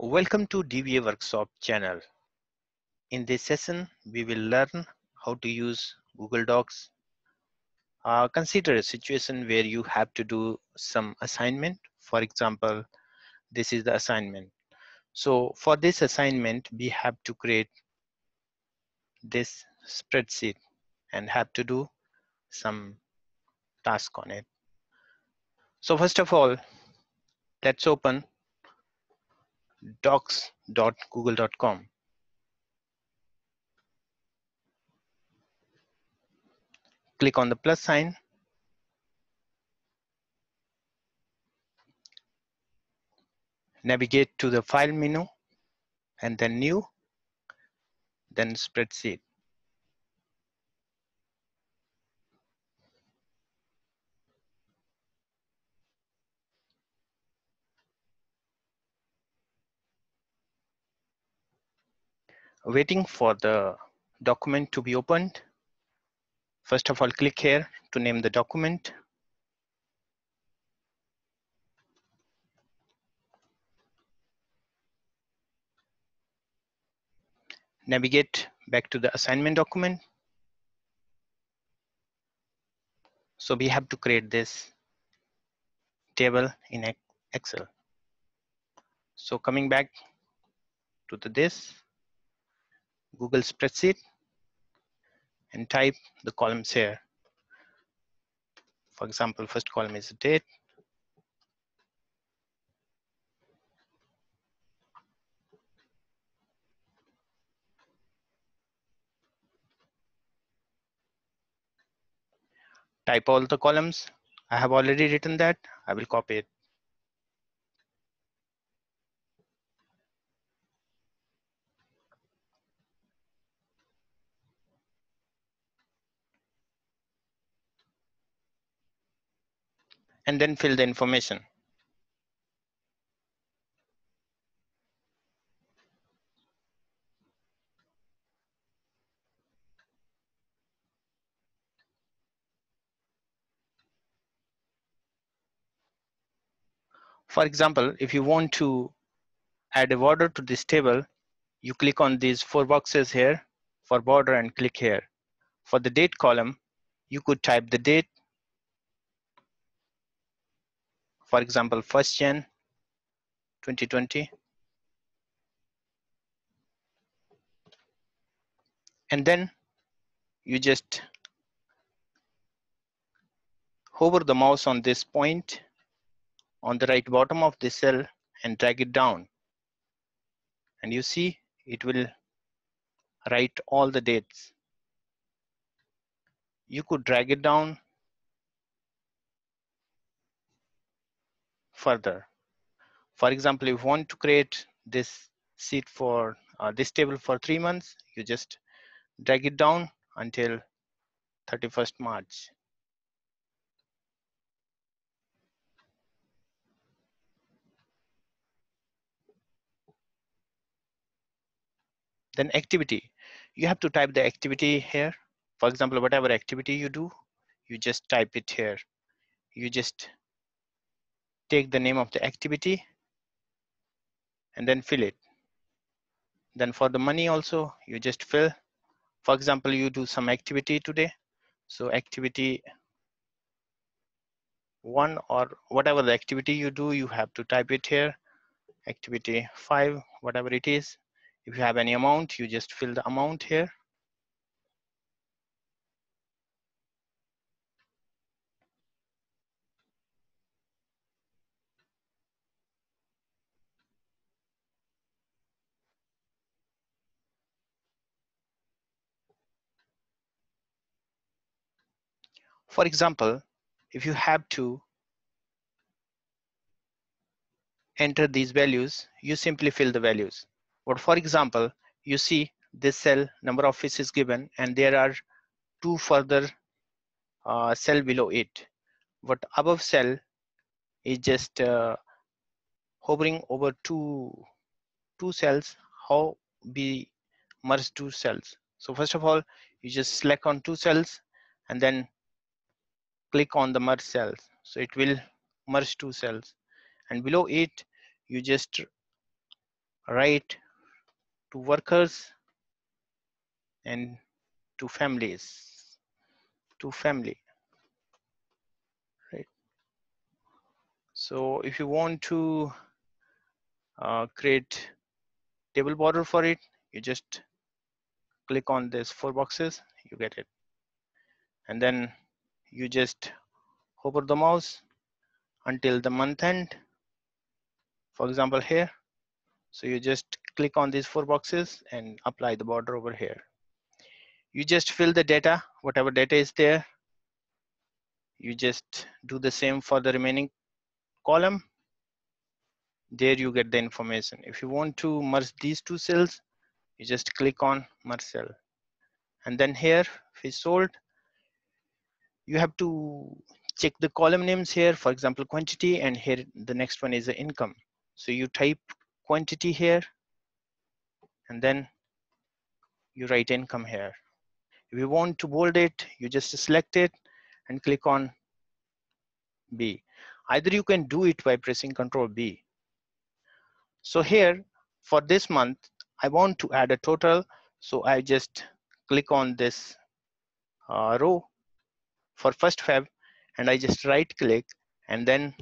Welcome to DBA Workshop channel. In this session, we will learn how to use Google Docs. Uh, consider a situation where you have to do some assignment. For example, this is the assignment. So for this assignment, we have to create this spreadsheet and have to do some task on it. So first of all, let's open docs.google.com. Click on the plus sign. Navigate to the file menu and then new, then spreadsheet. Waiting for the document to be opened. First of all, click here to name the document. Navigate back to the assignment document. So we have to create this table in Excel. So coming back to the this, Google spreadsheet and type the columns here. For example, first column is date. Type all the columns. I have already written that. I will copy it. And then fill the information. For example, if you want to add a border to this table, you click on these four boxes here for border and click here. For the date column, you could type the date for example, 1st Jan 2020. And then you just hover the mouse on this point on the right bottom of the cell and drag it down. And you see it will write all the dates. You could drag it down further. For example, if you want to create this sheet for uh, this table for three months, you just drag it down until 31st March. Then activity, you have to type the activity here. For example, whatever activity you do, you just type it here. You just take the name of the activity and then fill it. Then for the money also, you just fill. For example, you do some activity today. So activity one or whatever the activity you do, you have to type it here. Activity five, whatever it is. If you have any amount, you just fill the amount here. For example, if you have to enter these values, you simply fill the values. But for example, you see this cell number of fish is given and there are two further uh, cell below it. But above cell is just uh, hovering over two, two cells, how we merge two cells. So first of all, you just select on two cells and then click on the merge cells. So it will merge two cells. And below it, you just write to workers and to families to family right so if you want to uh, create table border for it you just click on this four boxes you get it and then you just hover the mouse until the month end. For example here. So you just click on these four boxes and apply the border over here. You just fill the data whatever data is there. You just do the same for the remaining column. There you get the information. If you want to merge these two cells you just click on merge cell. And then here fish sold you have to check the column names here for example quantity and here the next one is the income. So you type quantity here and then you write income here. If you want to bold it you just select it and click on B. Either you can do it by pressing control B. So here for this month I want to add a total. So I just click on this uh, row for first Feb and I just right click and then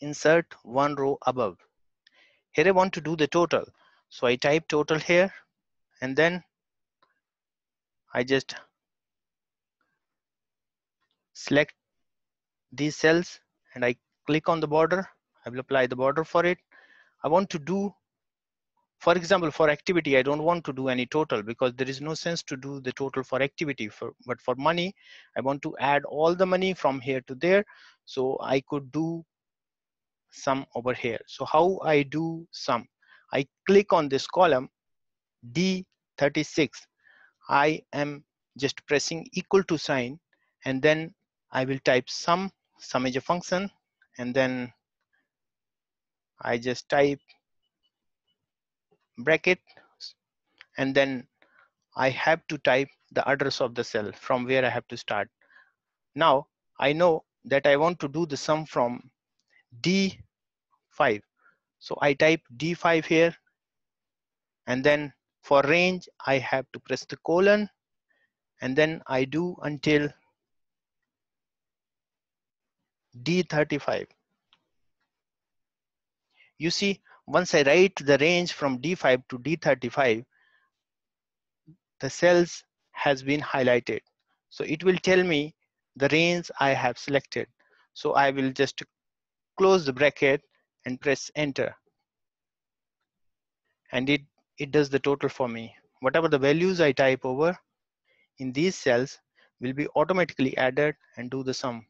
insert one row above. Here I want to do the total. So I type total here and then I just select these cells and I click on the border. I will apply the border for it. I want to do for example for activity i don't want to do any total because there is no sense to do the total for activity. For but for money i want to add all the money from here to there so i could do sum over here. So how i do sum? I click on this column d36 i am just pressing equal to sign and then i will type sum sum is a function and then i just type bracket and then I have to type the address of the cell from where I have to start. Now I know that I want to do the sum from D5. So I type D5 here and then for range I have to press the colon and then I do until D35. You see once I write the range from D5 to D35, the cells has been highlighted. So it will tell me the range I have selected. So I will just close the bracket and press enter. And it, it does the total for me. Whatever the values I type over in these cells will be automatically added and do the sum.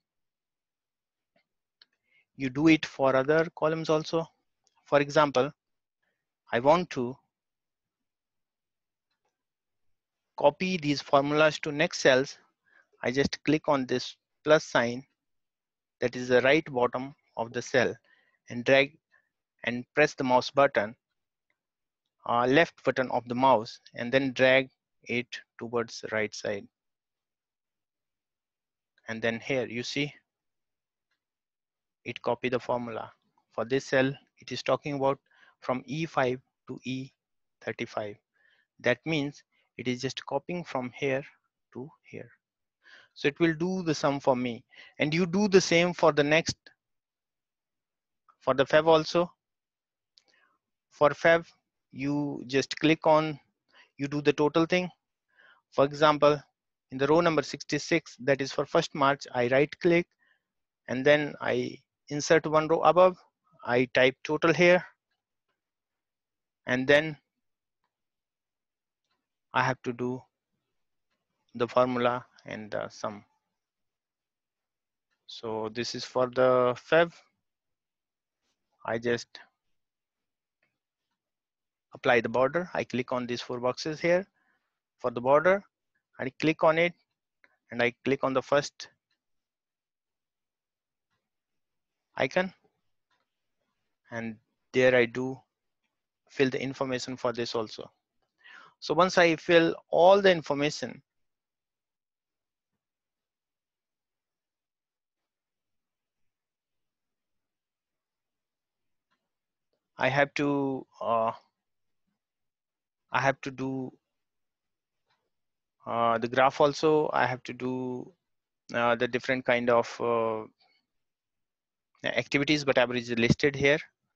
You do it for other columns also. For example, I want to copy these formulas to next cells. I just click on this plus sign that is the right bottom of the cell and drag and press the mouse button uh, left button of the mouse and then drag it towards the right side and then here you see it copy the formula for this cell it is talking about from E5 to E35. That means it is just copying from here to here. So it will do the sum for me. And you do the same for the next, for the Feb also. For Feb, you just click on, you do the total thing. For example, in the row number 66, that is for first March, I right click and then I insert one row above I type total here and then I have to do the formula and the sum. So this is for the Feb. I just apply the border. I click on these four boxes here for the border. I click on it and I click on the first icon and there I do fill the information for this also. So once I fill all the information, I have to uh, I have to do uh, the graph also. I have to do uh, the different kind of uh, activities, but is listed here.